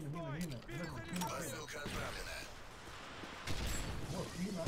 Мина, мина, мина, мина. Лёва, мина стоит. Посылка отправлена. Вот, мина.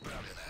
bad about.